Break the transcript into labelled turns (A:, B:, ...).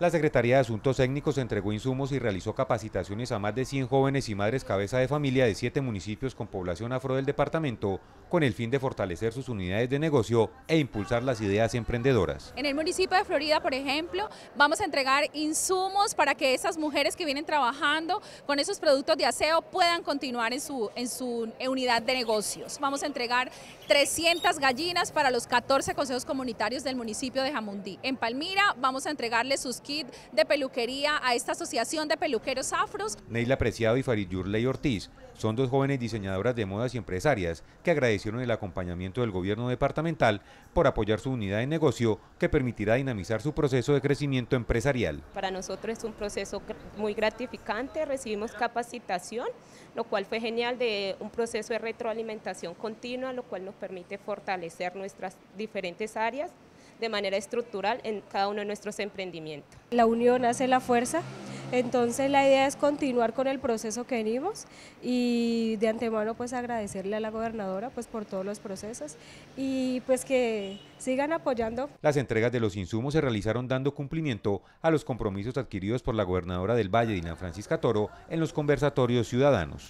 A: La Secretaría de Asuntos Técnicos entregó insumos y realizó capacitaciones a más de 100 jóvenes y madres cabeza de familia de siete municipios con población afro del departamento, con el fin de fortalecer sus unidades de negocio e impulsar las ideas emprendedoras.
B: En el municipio de Florida, por ejemplo, vamos a entregar insumos para que esas mujeres que vienen trabajando con esos productos de aseo puedan continuar en su, en su unidad de negocios. Vamos a entregar 300 gallinas para los 14 consejos comunitarios del municipio de Jamundí. En Palmira vamos a entregarle sus de peluquería a esta asociación de peluqueros afros.
A: Neila Preciado y Farid Yurley Ortiz son dos jóvenes diseñadoras de modas y empresarias que agradecieron el acompañamiento del gobierno departamental por apoyar su unidad de negocio que permitirá dinamizar su proceso de crecimiento empresarial.
C: Para nosotros es un proceso muy gratificante, recibimos capacitación, lo cual fue genial de un proceso de retroalimentación continua, lo cual nos permite fortalecer nuestras diferentes áreas de manera estructural en cada uno de nuestros emprendimientos.
D: La unión hace la fuerza, entonces la idea es continuar con el proceso que venimos y de antemano pues agradecerle a la gobernadora pues por todos los procesos y pues que sigan apoyando.
A: Las entregas de los insumos se realizaron dando cumplimiento a los compromisos adquiridos por la gobernadora del Valle, Dina Francisca Toro, en los conversatorios ciudadanos.